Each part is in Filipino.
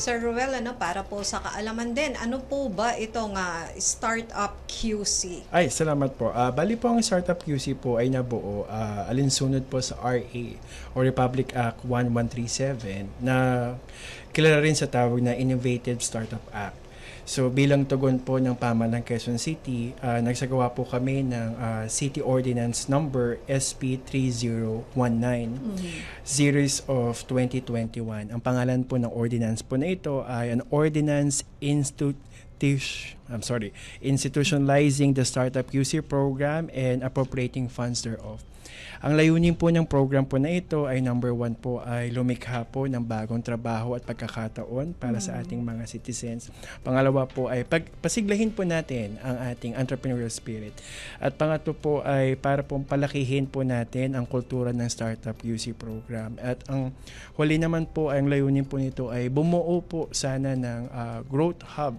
Sir Ruel, ano, para po sa kaalaman din, ano po ba itong uh, Startup QC? Ay, salamat po. Uh, bali po ang Startup QC po ay nabuo uh, alinsunod po sa RA o Republic Act 1137 na kilala rin sa tawag na Innovative Startup Act. So bilang tugon po ng pamahalaan Quezon City, uh, nagsagawa po kami ng uh, City Ordinance Number SP 3019 mm-hmm. Series of 2021. Ang pangalan po ng ordinance po na ito ay an Ordinance Institute I'm sorry, institutionalizing the Startup QC program and appropriating funds thereof. Ang layunin po ng program po na ito ay number one po ay lumikha po ng bagong trabaho at pagkakataon para mm. sa ating mga citizens. Pangalawa po ay pag, pasiglahin po natin ang ating entrepreneurial spirit. At pangatlo po ay para pong palakihin po natin ang kultura ng startup UC program. At ang huli naman po ay ang layunin po nito ay bumuo po sana ng uh, growth hub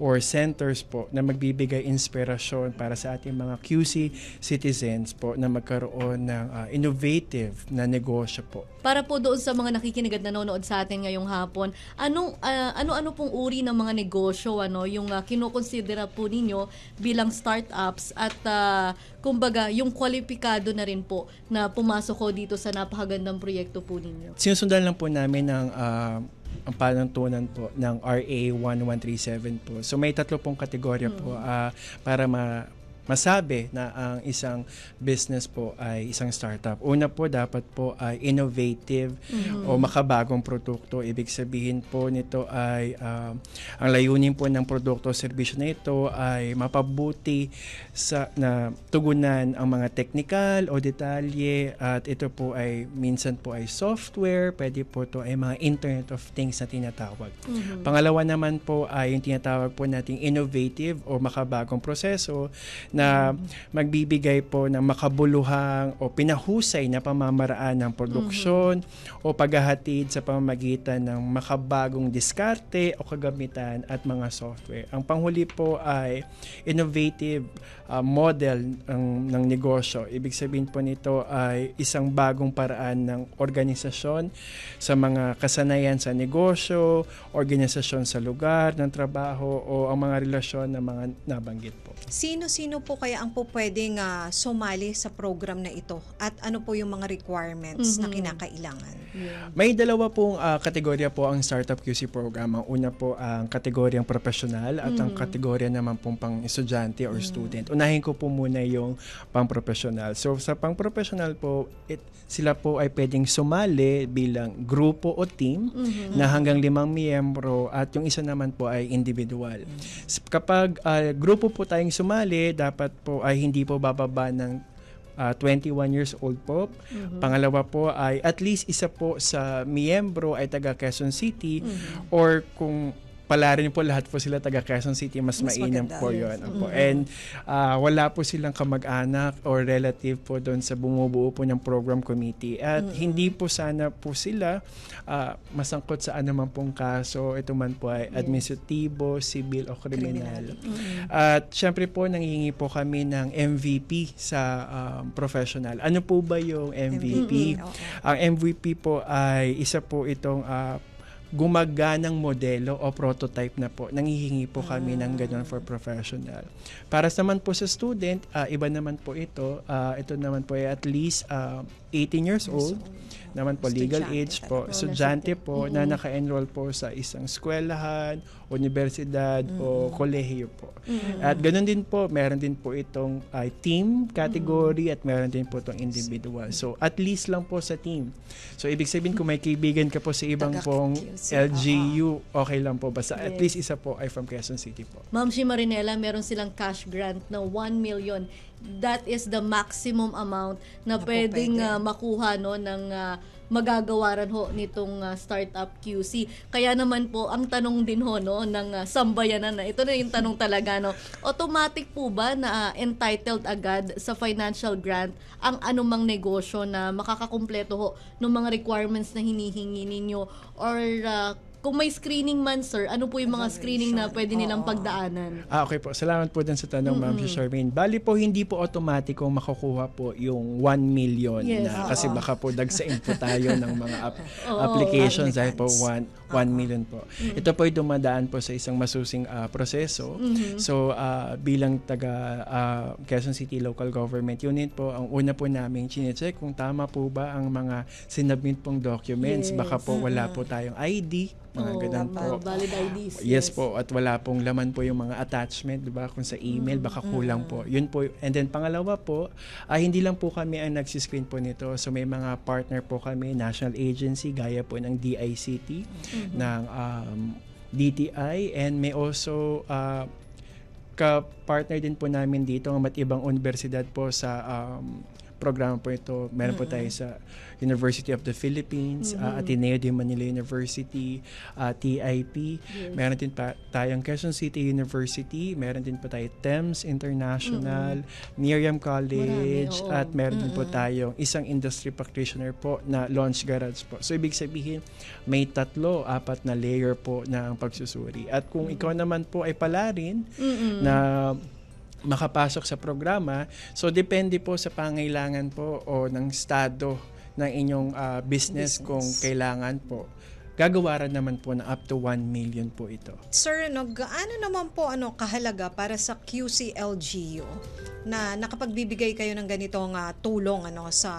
or centers po na magbibigay inspirasyon para sa ating mga QC citizens po na magkaroon ng uh, innovative na negosyo po. Para po doon sa mga nakikinig at nanonood sa atin ngayong hapon, anong uh, ano-ano pong uri ng mga negosyo ano yung uh, kinukonsidera po ninyo bilang startups at uh, kumbaga yung kwalipikado na rin po na pumasok ko dito sa napakagandang proyekto po ninyo. Sinusundan lang po namin ng uh, ang panuntunan po ng RA 1137 po. So may tatlo pong kategorya mm. po uh, para ma masabi na ang isang business po ay isang startup. Una po, dapat po ay innovative mm-hmm. o makabagong produkto. Ibig sabihin po nito ay uh, ang layunin po ng produkto o serbisyo na ito ay mapabuti sa na tugunan ang mga technical o detalye at ito po ay minsan po ay software, pwede po to ay mga Internet of Things na tinatawag. Mm-hmm. Pangalawa naman po ay yung tinatawag po nating innovative o makabagong proseso na magbibigay po ng makabuluhang o pinahusay na pamamaraan ng produksyon mm-hmm. o paghahatid sa pamamagitan ng makabagong diskarte o kagamitan at mga software. Ang panghuli po ay innovative uh, model ng, ng negosyo. Ibig sabihin po nito ay isang bagong paraan ng organisasyon sa mga kasanayan sa negosyo, organisasyon sa lugar ng trabaho o ang mga relasyon ng mga nabanggit po. Sino-sino po kaya ang po pwedeng uh, sumali sa program na ito? At ano po yung mga requirements mm-hmm. na kinakailangan? Yeah. May dalawa pong uh, kategorya po ang Startup QC program. Ang una po ang kategoryang professional at mm-hmm. ang kategorya naman pong pang estudyante or mm-hmm. student. Unahin ko po muna yung pang professional. So sa pang professional po, it, sila po ay pwedeng sumali bilang grupo o team mm-hmm. na hanggang limang miyembro at yung isa naman po ay individual. Mm-hmm. Kapag uh, grupo po tayong sumali, dapat po ay hindi po bababa ng uh, ah, 21 years old po. Mm-hmm. Pangalawa po ay at least isa po sa miyembro ay taga Quezon City mm-hmm. or kung pala rin po lahat po sila taga Quezon City, mas, mas mainam maganda, po yun. Mm-hmm. And uh, wala po silang kamag-anak or relative po doon sa bumubuo po ng program committee. At mm-hmm. hindi po sana po sila uh, masangkot sa anuman pong kaso. Ito man po ay administratibo, civil o kriminal. Mm-hmm. At syempre po, nangingi po kami ng MVP sa um, professional. Ano po ba yung MVP? Mm-hmm. Okay. Ang MVP po ay isa po itong uh, gumaganang modelo o prototype na po. Nangihingi po kami ng ganun for professional. Para naman po sa student, uh, iba naman po ito. Uh, ito naman po ay at least uh, 18 years old naman po legal age po estudyante po mm-hmm. na naka-enroll po sa isang eskwelahan, universidad mm-hmm. o kolehiyo po. Mm-hmm. At ganoon din po, meron din po itong uh, team category mm-hmm. at meron din po itong individual. So at least lang po sa team. So ibig sabihin kung may kaibigan ka po sa ibang pong LGU, okay lang po basta yes. at least isa po ay from Quezon City po. Ma'am si Marinela, meron silang cash grant na 1 million that is the maximum amount na, na pwedeng pwede. uh, makuha no ng uh, magagawaran ho nitong uh, startup QC. Kaya naman po ang tanong din ho no ng uh, sambayanan na ito na yung tanong talaga no. Automatic po ba na uh, entitled agad sa financial grant ang anumang negosyo na makakakumpleto ho ng mga requirements na hinihingi ninyo or uh, kung may screening man, sir, ano po yung mga screening na pwede nilang pagdaanan? Ah, okay po. Salamat po din sa tanong, Ma'am Charmaine. Bali po, hindi po automatic kung makukuha po yung 1 million Yes. na kasi baka po dagsain po tayo ng mga ap- Oo. applications dahil po 1 applicants. 1 million po. Ito po ay dumadaan po sa isang masusing ah, proseso. So ah, bilang taga ah, Quezon City Local Government Unit po, ang una po namin chinecheck kung tama po ba ang mga sinubmit pong documents. Yes. Baka po wala po tayong ID, mga Oo, ganun po. Valid IDs. Yes, po at wala pong laman po yung mga attachment, 'di ba? Kung sa email baka kulang po. Yun po. And then pangalawa po, ah, hindi lang po kami ang nagsi-screen po nito. So may mga partner po kami, national agency gaya po ng DICT, ng um, DTI and may also ah, ka-partner din po namin dito ng iba't ibang universidad po sa um, programa po ito. Meron po tayo sa University of the Philippines, uh, Ateneo de Manila University, uh, TIP. Meron din pa tayong Quezon City University, meron din po tayo TEMS International, Miriam College, Marami, oo. at meron din po tayong isang industry practitioner po na launch garage po. So ibig sabihin, may tatlo, apat na layer po ng pagsusuri. At kung ikaw naman po ay pala rin na makapasok sa programa. So, depende po sa pangailangan po o ng estado ng inyong ah, business, Business. kung kailangan po. Gagawaran naman po na up to 1 million po ito. Sir, no, gaano naman po ano kahalaga para sa QCLGU na nakapagbibigay kayo ng ganitong ah, tulong ano sa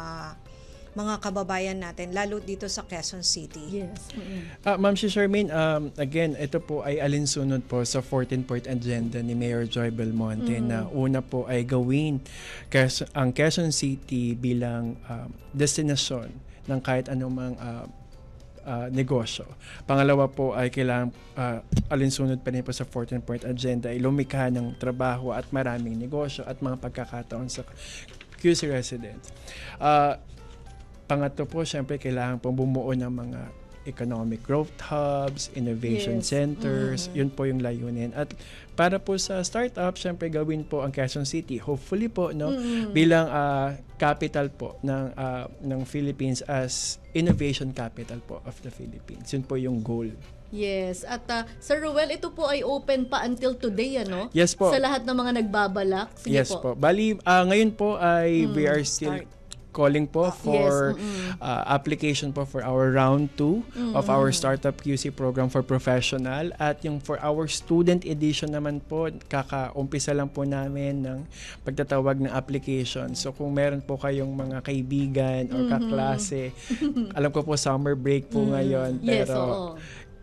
mga kababayan natin lalo dito sa Quezon City. Yes. Mm-mm. Ah, Ma'am si Charmaine, um, again, ito po ay alinsunod po sa 14-point agenda ni Mayor Joy Belmonte na una po ay gawin Quez- ang Quezon City bilang um, destinasyon ng kahit anumang ah, ah, negosyo. Pangalawa po ay kailangan ah, alinsunod pa rin po sa 14-point agenda ay lumikha ng trabaho at maraming negosyo at mga pagkakataon sa QC residents. Ah, Pangatlo po, syempre kailangan pong bumuo ng mga economic growth hubs, innovation Yes. centers, yun po yung layunin. At para po sa startup, syempre gawin po ang Quezon City. Hopefully po, no, bilang ah, capital po ng, ah, ng Philippines as innovation capital po of the Philippines. Yun po yung goal. Yes. At ah, Sir Ruel, ito po ay open pa until today, ano? Yes po. Sa lahat ng mga nagbabalak. Sige yes po. po. Bali, ah, ngayon po ay we are still start. Calling po for yes, mm-mm. uh, application po for our round 2 of our startup QC program for professional at yung for our student edition naman po kaka-umpisa lang po namin ng pagtatawag ng application. So kung meron po kayong mga kaibigan or kaklase, alam ko po summer break po ngayon Yes, pero oo.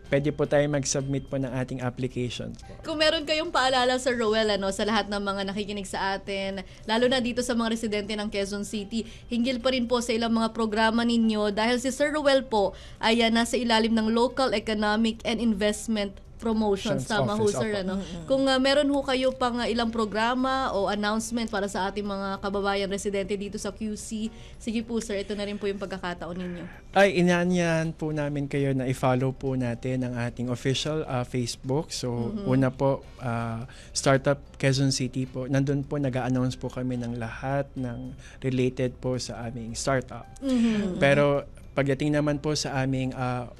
Pwede po tayo mag-submit po ng ating applications po. Kung meron kayong paalala sa Rowell ano, sa lahat ng mga nakikinig sa atin, lalo na dito sa mga residente ng Quezon City, hinggil pa rin po sa ilang mga programa ninyo dahil si Sir Rowell po ay nasa ilalim ng Local Economic and Investment Promotions. Promotions Tama ho, sir. Ano? Kung ah, meron ho kayo pang ah, ilang programa o announcement para sa ating mga kababayan residente dito sa QC, sige po sir, ito na rin po yung pagkakataon ninyo. Ay, inanyan po namin kayo na i-follow po natin ang ating official uh, Facebook. So, una po, uh, Startup Quezon City po. Nandun po, nag-announce po kami ng lahat ng related po sa aming startup. Pero, pagdating naman po sa aming uh,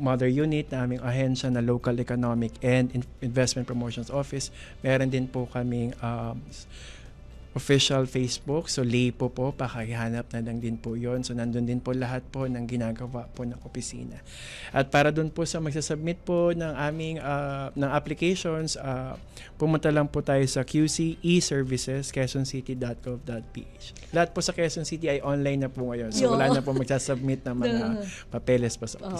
mother unit na aming ahensya na Local Economic and In- Investment Promotions Office, meron din po kaming um, official Facebook. So, LAPO po, pakihanap na lang din po yon So, nandun din po lahat po ng ginagawa po ng opisina. At para dun po sa magsasubmit po ng aming ah, ng applications, ah, pumunta lang po tayo sa QC e-services, quezoncity.gov.ph. Lahat po sa Quezon City ay online na po ngayon. So, wala na po magsasubmit ng mga papeles po sa opisina.